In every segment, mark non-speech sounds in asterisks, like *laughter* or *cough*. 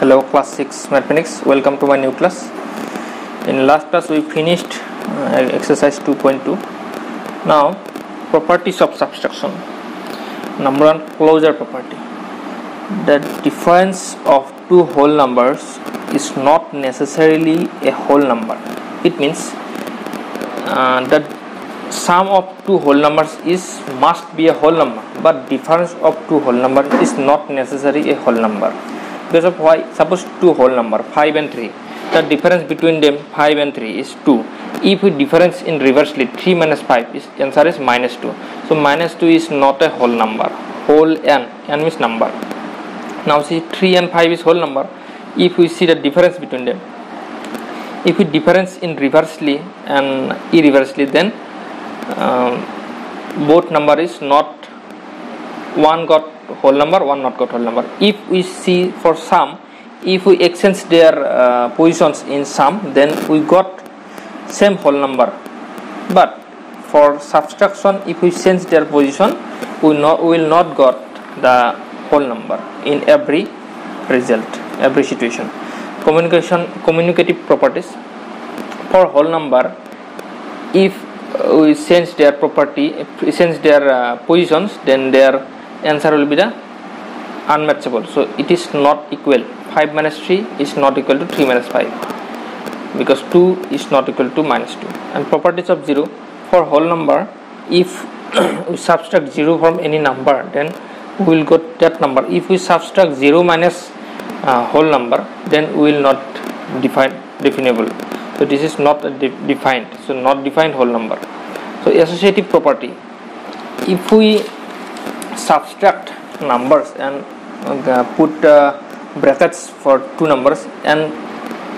hello class 6 mathematics. Welcome to my new class. In last class we finished uh, exercise 2.2 now properties of subtraction. Number one closure property. The difference of two whole numbers is not necessarily a whole number. It means uh, that sum of two whole numbers is must be a whole number but difference of two whole number is not necessary a whole number because of why suppose two whole number 5 and 3 the difference between them 5 and 3 is 2 if we difference in reversely 3 minus 5 is answer is minus 2 so minus 2 is not a whole number. Whole n n means number. Now see 3 and 5 is whole number. If we see the difference between them if we difference in reversely and irreversibly then um, both number is not one got whole number one not got whole number. If we see for sum if we exchange their uh, positions in sum then we got same whole number. But for subtraction if we change their position we, not, will not got the whole number in every result every situation. Communication communicative properties. For whole number if we change their property change their uh, positions then their answer will be the unmatchable. So it is not equal. 5 minus 3 is not equal to 3 minus 5 because 2 is not equal to minus 2 and properties of 0 for whole number if *clears throat* we subtract 0 from any number then we will get that number. If we subtract 0 minus uh, whole number then we will not define definable. So this is not de defined. So not defined whole number. So associative property. If we subtract numbers and uh, put uh, brackets for two numbers. And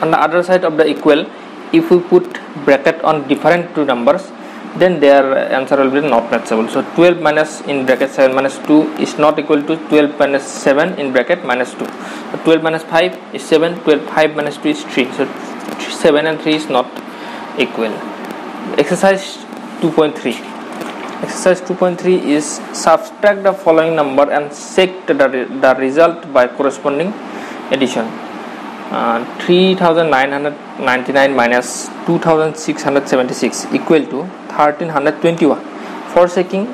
on the other side of the equal if we put bracket on different two numbers then their answer will be not matchable. So 12 minus in bracket 7 minus 2 is not equal to 12 minus 7 in bracket minus 2 so 12 minus 5 is 7 12 5 minus 2 is 3 so 7 and 3 is not equal. Exercise 2.3 exercise 2.3 is subtract the following number and check the, the result by corresponding addition. Uh, 3999 minus 2676 equal to 1321 for checking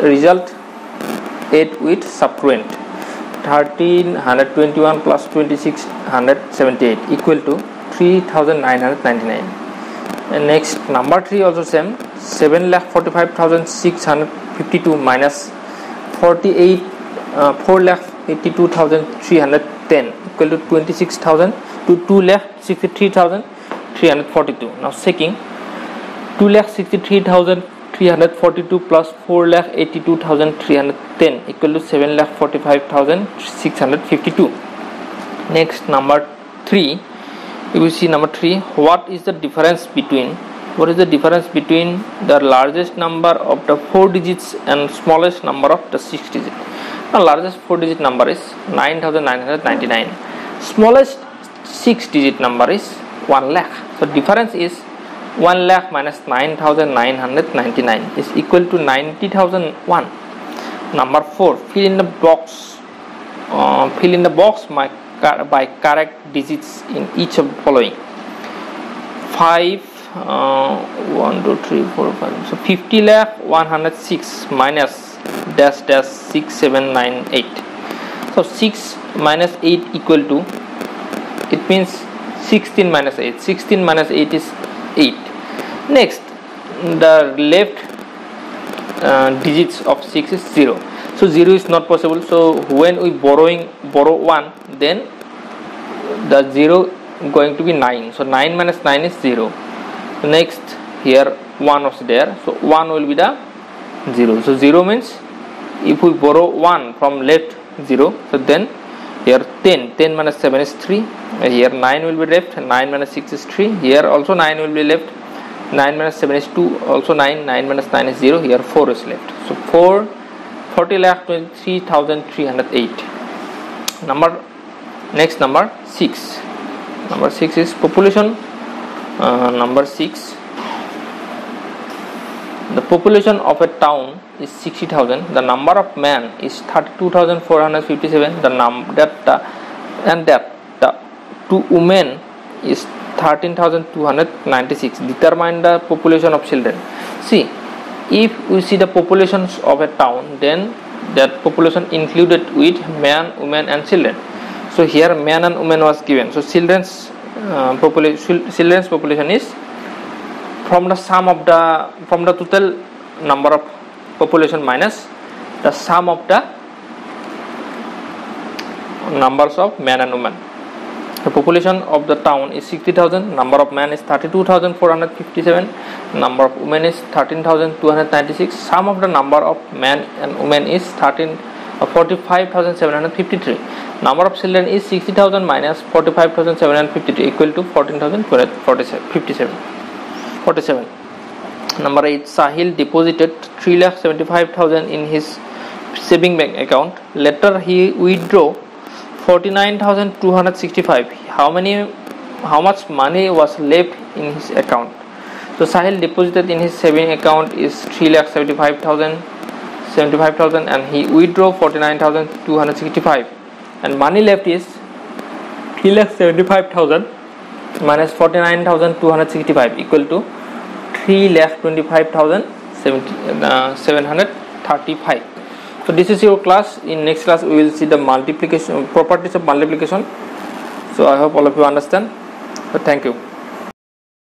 result 8 with subtrahend 1321 plus 2678 equal to 3999 next number 3 also same 7 lakh 45652 minus 48 uh, 4 lakh 82310 equal to 26000 to 2 lakh 63342 now checking 2 lakh 63342 plus 4 lakh 82310 equal to 7 lakh 45652 next number 3 you will see number 3 what is the difference between what is the difference between the largest number of the four digits and smallest number of the six digit the largest four digit number is 9999 smallest six digit number is 1 lakh. So difference is 1 lakh minus 9999 is equal to 90001 number 4 fill in the box uh, fill in the box my, by correct digits in each of following 5 uh, 1 2 3 4 5 so 50 lakh 106 minus dash dash 6798 so 6 minus 8 equal to it means 16 minus 8 16 minus 8 is 8 next the left uh, digits of 6 is 0 so 0 is not possible. So when we borrowing borrow 1 then the 0 going to be 9 so 9 minus 9 is 0 next here 1 was there. So 1 will be the 0 so 0 means if we borrow 1 from left 0 so then here 10 10 minus 7 is 3 here 9 will be left. 9 minus 6 is 3 here also 9 will be left. 9 minus 7 is 2 also 9 9 minus 9 is 0 here 4 is left. So 4 40 lakh 23308 number next number 6 number 6 is population uh, number 6 the population of a town is 60000 the number of man is 32457 the num that the and that the two women is 13296 determine the population of children see if we see the populations of a town then that population included with man women and children. So here man and women was given. So children's uh, population children's population is from the sum of the from the total number of population minus the sum of the numbers of men and women the population of the town is 60000 number of men is 32457 number of women is 13296 sum of the number of men and women is 13 uh, 45753 number of children is 60000 minus 45753 equal to 14247 47 number 8 sahil deposited 3,75,000 in his saving bank account. Later he withdrew 49265 how many how much money was left in his account so sahil deposited in his saving account is 3,75,000 75,000 and he withdrew 49,265 and money left is 3,75,000 minus 49,265 equal to 3 lakh 25,735 so this is your class. In next class we will see the multiplication properties of multiplication. So i hope all of you understand. So thank you